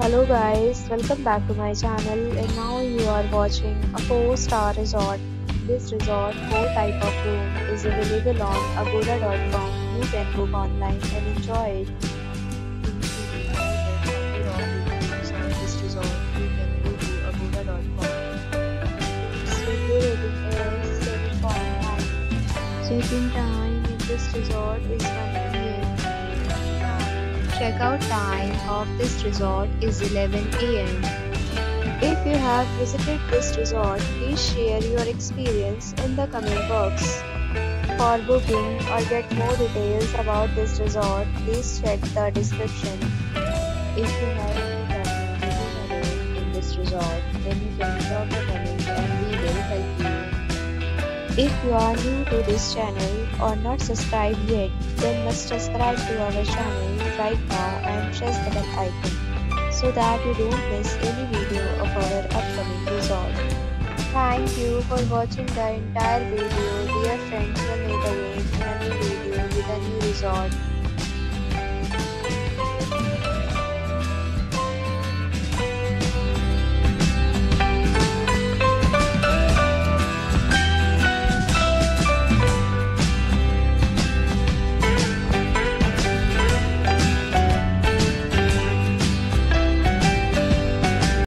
Hello guys, welcome back to my channel and now you are watching a 4 star resort. This resort 4 type of room is available on agoda.com. You can book online and enjoy it. This resort you can go to agoda.com. Its review rating is 7.9. Check-in time in this resort is 1 p.m. Checkout time of this resort is 11 am. If you have visited this resort, please share your experience in the comment box. For booking or get more details about this resort, please check the description. If you have any problem in this resort, then you can drop a comment and we will help you. If you are new to this channel or not subscribed yet, then must subscribe to our channel right now and press the bell icon so that you don't miss any video of our upcoming resort. Thank you for watching the entire video. Dear friends, we'll meet